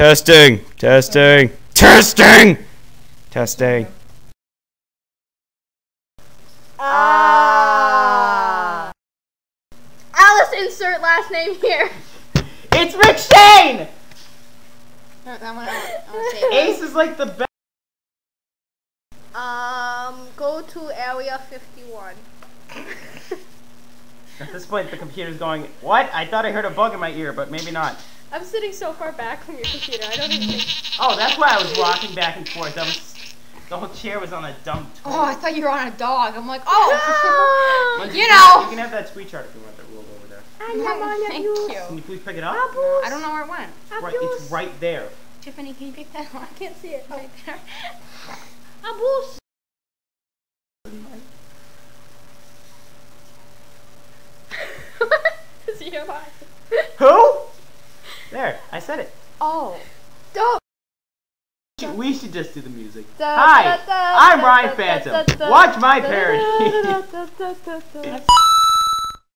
Testing. Testing. Testing. Testing. Ah. Alice, insert last name here. It's Rick Shane! I wanna, I wanna say it. Ace is like the best. Um, go to area 51. At this point, the computer's going, What? I thought I heard a bug in my ear, but maybe not. I'm sitting so far back from your computer. I don't even think. Oh, that's why I was rocking back and forth. I was. The whole chair was on a dumb tool. Oh, I thought you were on a dog. I'm like, oh, Once you can- know. You can have that sweet chart if you want that ruled over there. Thank you. Can you. you please pick it up? I don't know where it went. Right, it's right there. Tiffany, can you pick that up? I can't see it. Right there. Abus. Is he alive? Who? There, I said it. Oh. Don't. We should just do the music. Hi, da- da- I'm Ryan Phantom. da- da- Watch my da- parody.